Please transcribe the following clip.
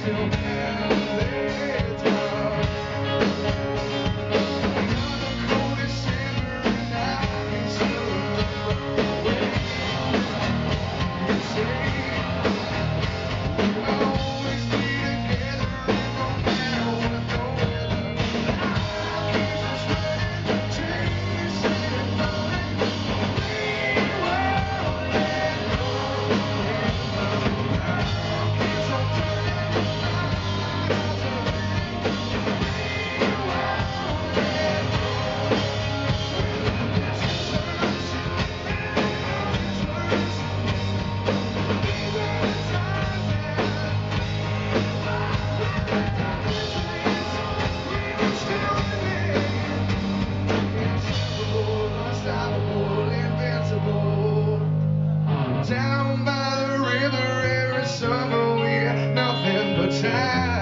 still down by the river every summer we had nothing but time.